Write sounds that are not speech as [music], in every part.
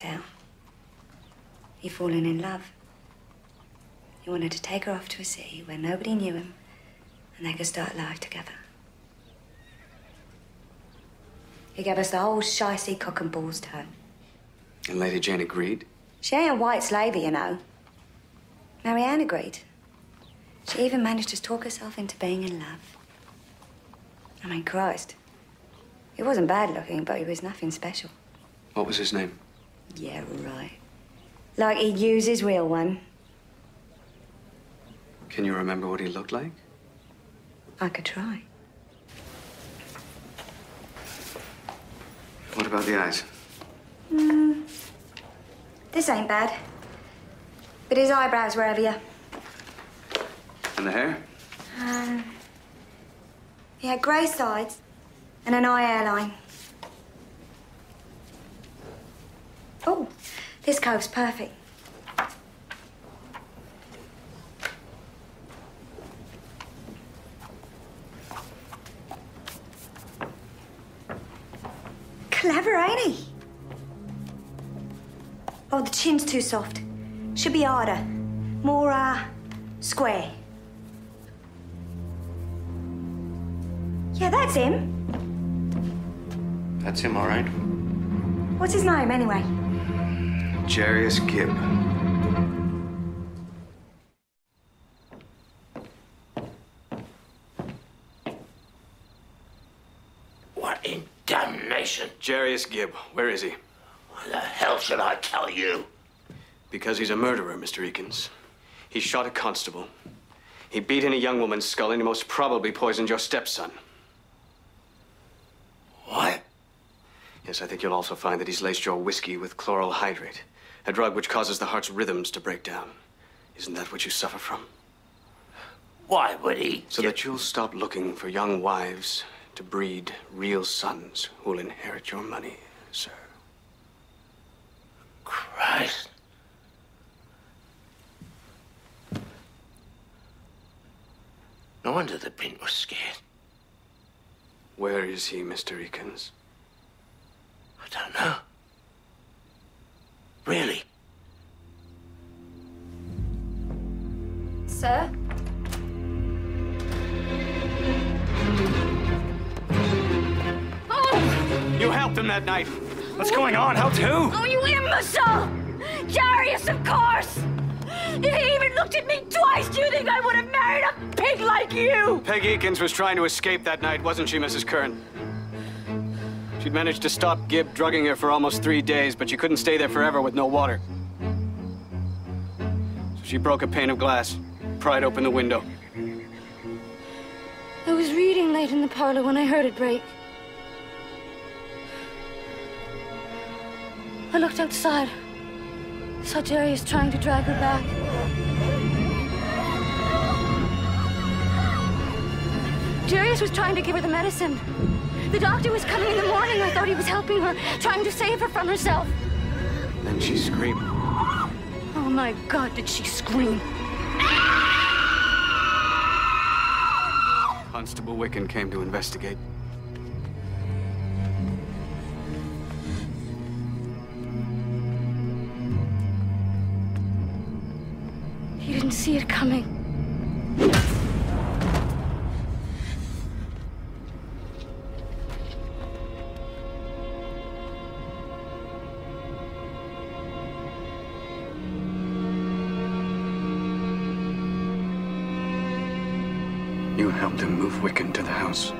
down. He'd fallen in love. He wanted to take her off to a city where nobody knew him and they could start life together. He gave us the whole shicey cock and balls turn. And Lady Jane agreed? She ain't a white slavey, you know. Marianne agreed. She even managed to talk herself into being in love. I mean, Christ. He wasn't bad looking, but he was nothing special. What was his name? Yeah, right. Like he'd use his real one. Can you remember what he looked like? I could try. What about the eyes? Hmm. This ain't bad. But his eyebrows were heavier. And the hair? Um, he had grey sides and an eye hairline. Oh, this cove's perfect. Clever, ain't he? Oh, the chin's too soft. Should be harder. More, uh, square. Yeah, that's him. That's him, all right. What's his name, anyway? Jarius Gibb. What in damnation? Jarius Gibb. Where is he? Why the hell should I tell you? Because he's a murderer, Mr. Eakins. He shot a constable. He beat in a young woman's skull, and he most probably poisoned your stepson. What? Yes, I think you'll also find that he's laced your whiskey with chloral hydrate, a drug which causes the heart's rhythms to break down. Isn't that what you suffer from? Why would he? So that you'll stop looking for young wives to breed real sons who'll inherit your money, sir. Christ. No wonder the pint was scared. Where is he, Mr. Eakins? I don't know. Really? Sir? Oh! You helped him that night. What's going on? How to? Oh, you imbecile! Jarius, of course! If he even looked at me twice, do you think I would have married a pig like you? Peg Eakins was trying to escape that night, wasn't she, Mrs. Kern? She'd managed to stop Gibb drugging her for almost three days, but she couldn't stay there forever with no water. So she broke a pane of glass, pried open the window. I was reading late in the parlor when I heard it break. I looked outside. Saw Jarius trying to drag her back. Jarius was trying to give her the medicine. The doctor was coming in the morning. I thought he was helping her, trying to save her from herself. Then she screamed. Oh my God, did she scream? Constable Wicken came to investigate. He didn't see it coming. Him move Wicken to the house.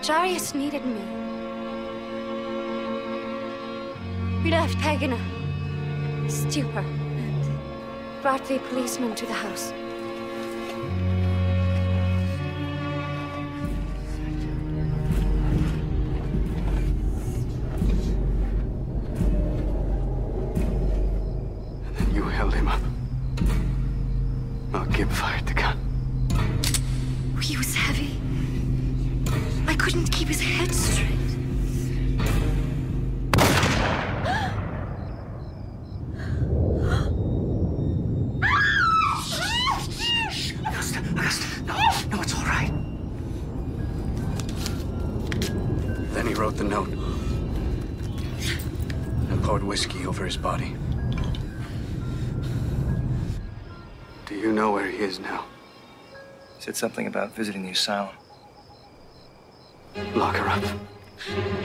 Jarius needed me. We left Peg stupor and brought the policeman to the house. wrote the note and poured whiskey over his body. Do you know where he is now? He said something about visiting the asylum. Lock her up.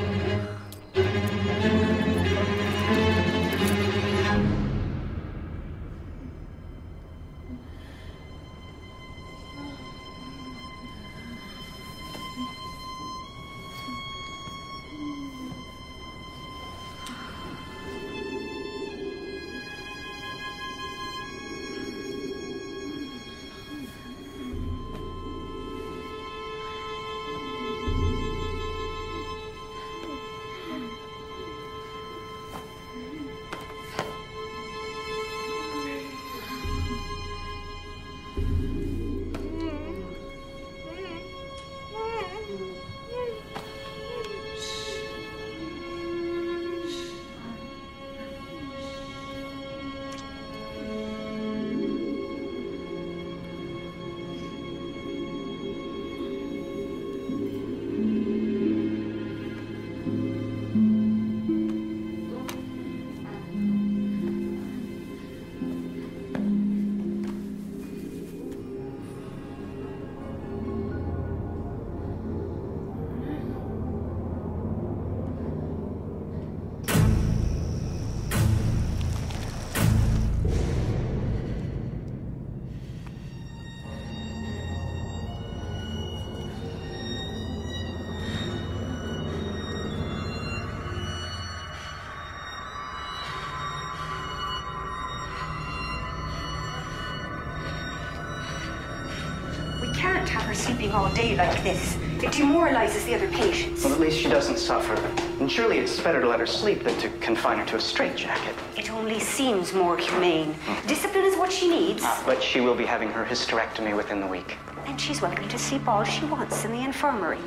Have her sleeping all day like this. It demoralizes the other patients. Well, at least she doesn't suffer. And surely it's better to let her sleep than to confine her to a straitjacket. It only seems more humane. Discipline is what she needs. Ah, but she will be having her hysterectomy within the week. And she's welcome to sleep all she wants in the infirmary.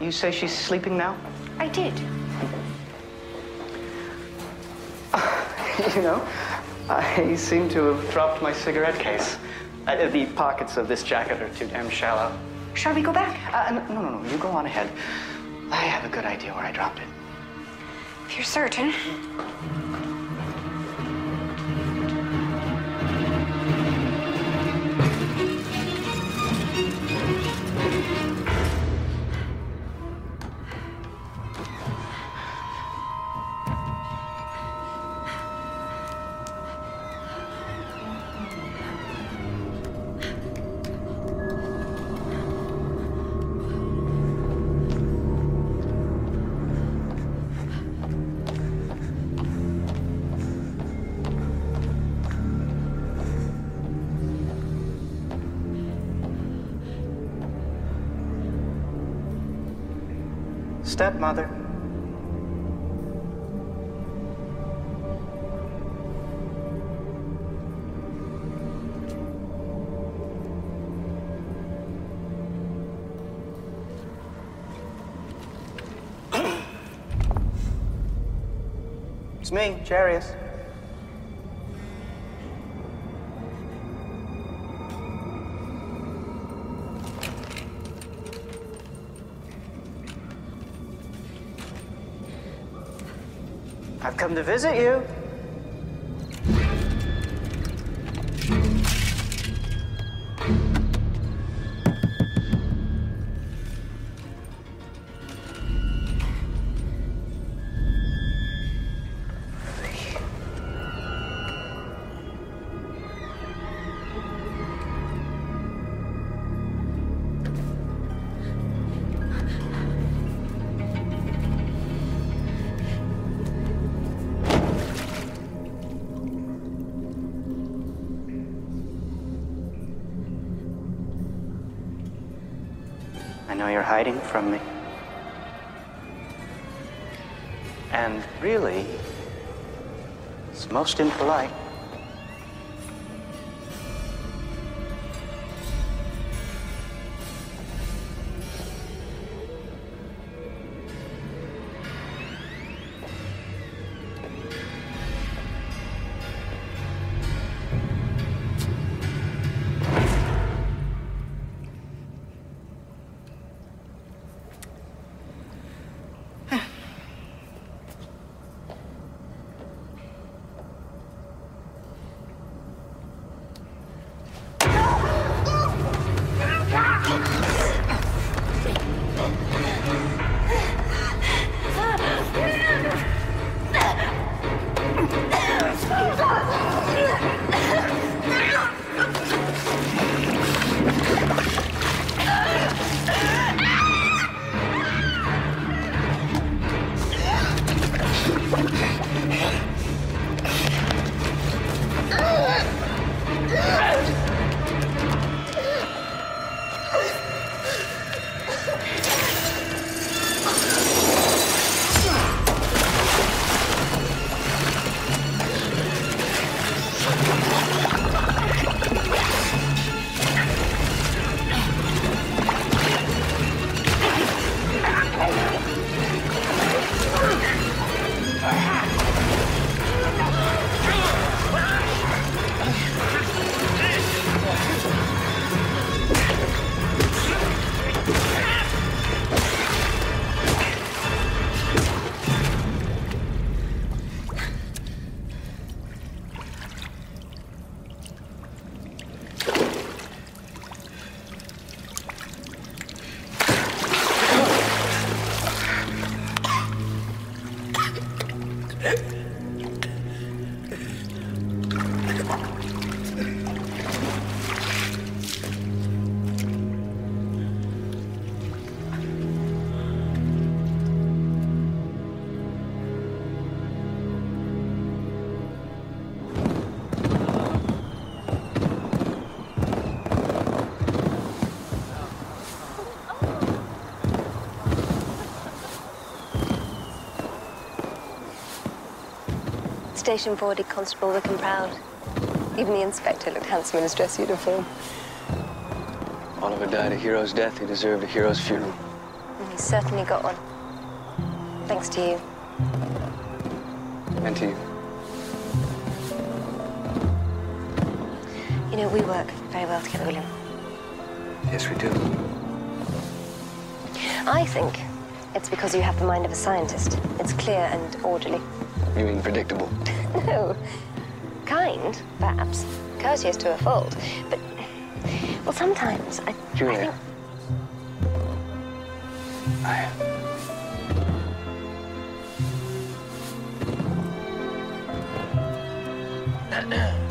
You say she's sleeping now? I did. [laughs] you know, I seem to have dropped my cigarette case. Uh, the pockets of this jacket are too damn shallow. Shall we go back? Uh, no, no, no, you go on ahead. I have a good idea where I dropped it. If you're certain. Stepmother. [coughs] It's me, Jarius. I've come to visit you. Know you're hiding from me. And really, it's most impolite. Station 40 Constable looking proud. Even the inspector looked handsome in his dress uniform. Oliver died a hero's death. He deserved a hero's funeral. And he certainly got one. Thanks to you. And to you. You know, we work very well together, William. Yes, we do. I think it's because you have the mind of a scientist. It's clear and orderly. You mean predictable? No. [laughs] Oh, kind, perhaps. Courteous to a fault. But, well, sometimes I, I Julia. think... I...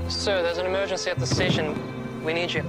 Sir, there's an emergency at the station. We need you.